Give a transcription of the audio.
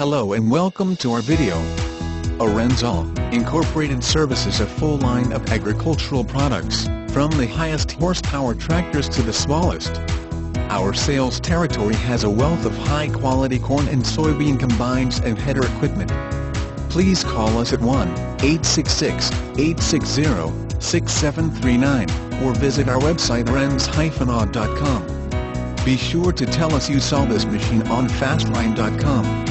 Hello and welcome to our video. Arends Awe, Incorporated services a full line of agricultural products, from the highest horsepower tractors to the smallest. Our sales territory has a wealth of high-quality corn and soybean combines and header equipment. Please call us at 1-866-860-6739 or visit our website arends-awe.com. Be sure to tell us you saw this machine on fastline.com.